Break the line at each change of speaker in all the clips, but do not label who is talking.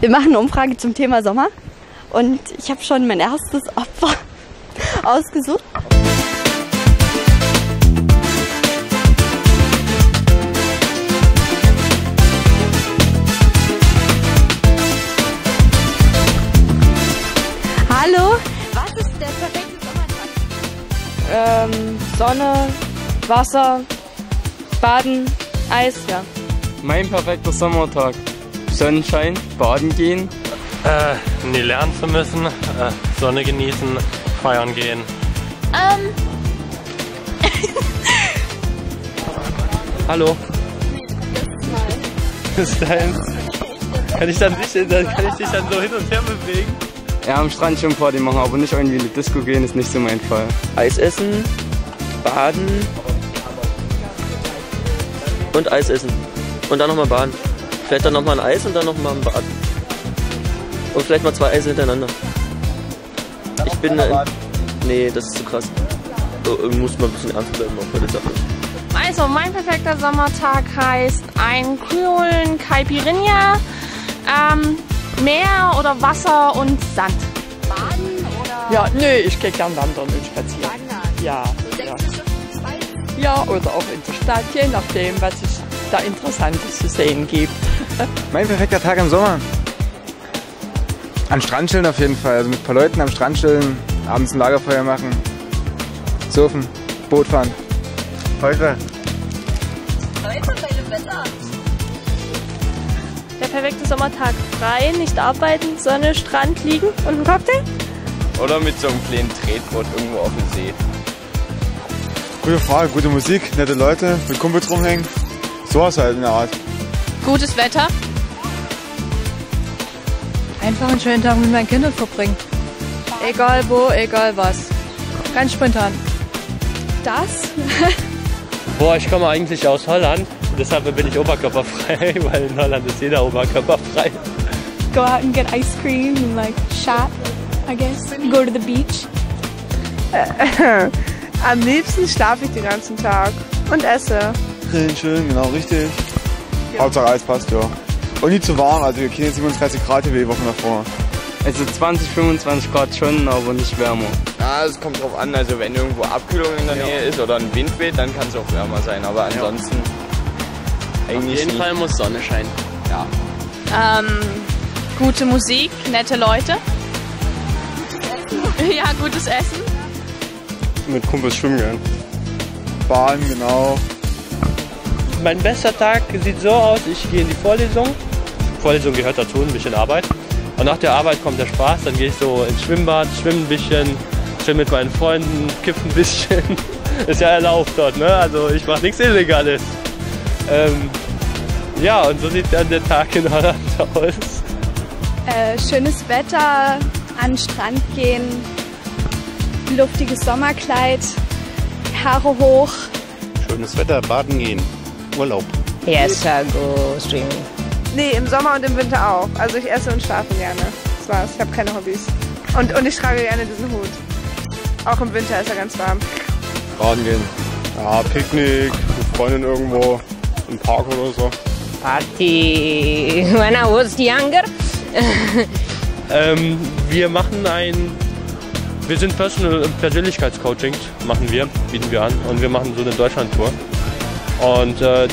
Wir machen eine Umfrage zum Thema Sommer und ich habe schon mein erstes Opfer ausgesucht. Hallo, was ist der perfekte Sommertag?
Ähm, Sonne, Wasser, Baden, Eis, ja.
Mein perfekter Sommertag. Sonnenschein, baden gehen.
Äh, nie lernen zu müssen, äh, Sonne genießen, feiern gehen.
Ähm,
Hallo. Das ist deins. Kann ich dann nicht, dann kann ich dich dann so hin und her bewegen?
Ja, am Strand schon Party machen, aber nicht irgendwie in die Disco gehen, ist nicht so mein Fall.
Eis essen, baden und Eis essen. Und dann nochmal baden. Vielleicht dann nochmal ein Eis und dann nochmal ein Bad. Und vielleicht mal zwei Eise hintereinander. Ich bin. Äh, nee, das ist zu krass. Oh, muss mal ein bisschen ernst bleiben auch bei der Sache.
Also, mein perfekter Sommertag heißt ein coolen Caipirinha, ähm, Meer oder Wasser und Sand.
Baden oder
Ja, nö, ich gehe gern wandern und spazieren.
Wandern?
Ja, ja.
60 Schritte weit?
ja, oder auch in der Stadt, je nachdem, was es da Interessantes zu sehen gibt.
Mein perfekter Tag im Sommer. An Strand chillen auf jeden Fall. Also mit ein paar Leuten am Strand chillen, abends ein Lagerfeuer machen, surfen, Boot fahren. Heute.
Leute, bei dem Wetter.
Der perfekte Sommertag frei, nicht arbeiten, Sonne, Strand liegen und ein Cocktail?
Oder mit so einem kleinen Tretboot irgendwo auf dem See.
Gute Frage, gute Musik, nette Leute, mit Kumpels rumhängen. Sowas halt in der Art.
Gutes Wetter.
Einfach einen schönen Tag mit meinen Kindern verbringen. Egal wo, egal was. Ganz spontan.
Das?
Boah, ich komme eigentlich aus Holland. Deshalb bin ich oberkörperfrei, weil in Holland ist jeder oberkörperfrei.
Go out and get ice cream and like shop, I guess. Go to the beach.
Am liebsten schlafe ich den ganzen Tag und esse.
Grillen schön, genau, richtig. Hauptsache alles passt, ja. Und nie zu warm, also wir kriegen jetzt 37 Grad hier wie die Woche davor.
Also 20, 25 Grad schon, aber nicht wärmer.
Ja, es kommt drauf an, also wenn irgendwo Abkühlung in der Nähe ist oder ein Wind weht, dann kann es auch wärmer sein, aber ansonsten eigentlich
Auf jeden
nicht.
Fall muss Sonne scheinen.
Ähm, gute Musik, nette Leute. Ja, gutes Essen.
Mit Kumpels schwimmen gehen.
Bahn, genau.
Mein bester Tag sieht so aus, ich gehe in die Vorlesung. Vorlesung gehört dazu, ein bisschen Arbeit. Und nach der Arbeit kommt der Spaß, dann gehe ich so ins Schwimmbad, schwimme ein bisschen, chill mit meinen Freunden, kiff ein bisschen. Ist ja erlaubt dort, ne? Also ich mache nichts Illegales. Ähm, ja, und so sieht dann der Tag in Holland aus.
Äh, schönes Wetter, an den Strand gehen, luftiges Sommerkleid, Haare hoch.
Schönes Wetter, baden gehen, Urlaub.
Yes, I go streaming.
Nee, im Sommer und im Winter auch. Also ich esse und schlafe gerne. Das war's. Ich habe keine Hobbys. Und, und ich trage gerne diesen Hut. Auch im Winter ist er ganz warm.
Baden gehen. Ja, Picknick, mit Freunden irgendwo, im Park oder so.
Party when I was younger.
Ähm, wir machen ein, wir sind Personal Persönlichkeitscoaching, machen wir, bieten wir an und wir machen so eine Deutschlandtour. Und äh,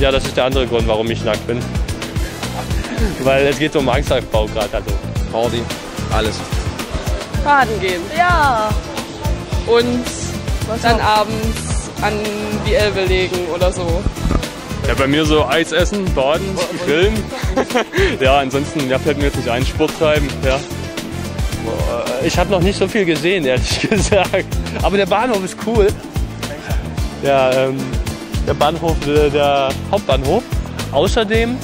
ja, das ist der andere Grund, warum ich nackt bin. Weil es geht um Angstabbau gerade, also
Party, alles.
Baden gehen. Ja. Und dann abends an die Elbe legen oder so.
Ja, bei mir so Eis essen, baden, grillen. ja, ansonsten ja, fällt mir jetzt nicht ein, Sport treiben. Ja. Boah, Ich habe noch nicht so viel gesehen, ehrlich gesagt. Aber der Bahnhof ist cool. Ja, ähm, der Bahnhof, äh, der Hauptbahnhof. Außerdem,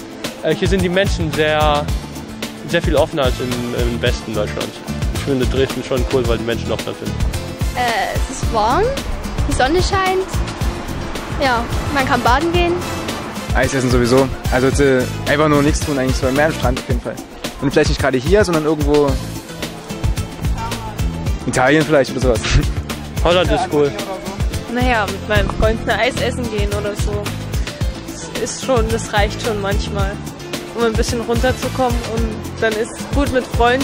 äh, hier sind die Menschen sehr, sehr viel offener als im, im Westen Deutschlands. Ich finde Dresden schon cool, weil die Menschen offener sind.
Äh, es ist warm, die Sonne scheint. Ja, man kann baden gehen.
Eis essen sowieso. Also äh, einfach nur nichts tun eigentlich, so mehr am Strand auf jeden Fall. Und vielleicht nicht gerade hier, sondern irgendwo Italien vielleicht oder sowas.
Holland ist cool.
Naja, mit meinem Freund ein Eis essen gehen oder so. Das ist schon, das reicht schon manchmal.
um ein bisschen runterzukommen. Und dann ist es gut mit Freunden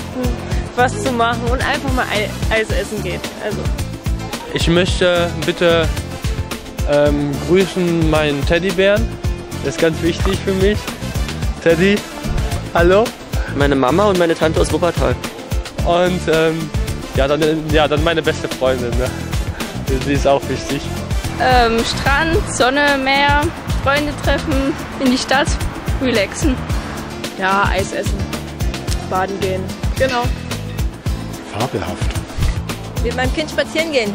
was zu machen und einfach mal Eis essen gehen. Also.
Ich möchte bitte ähm, grüßen meinen Teddybären. Das ist ganz wichtig für mich. Teddy, hallo.
Meine Mama und meine Tante aus Wuppertal.
Und ähm, ja, dann, ja, dann meine beste Freundin. Ne? Sie ist auch wichtig.
Ähm, Strand, Sonne, Meer, Freunde treffen, in die Stadt, relaxen.
Ja, Eis essen, baden gehen. Genau.
Fabelhaft.
Mit meinem Kind spazieren gehen.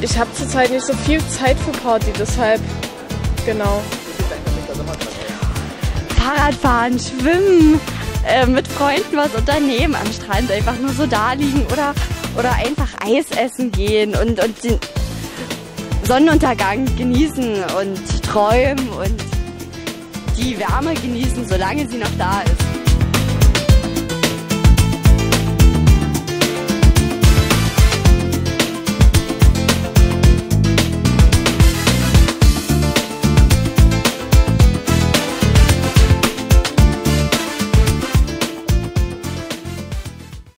Ich habe zurzeit nicht so viel Zeit für Party, deshalb genau.
Fahrradfahren, schwimmen, äh, mit Freunden was unternehmen am Strand, einfach nur so da liegen oder, oder einfach Eis essen gehen und, und den Sonnenuntergang genießen und träumen und die Wärme genießen, solange sie noch da ist.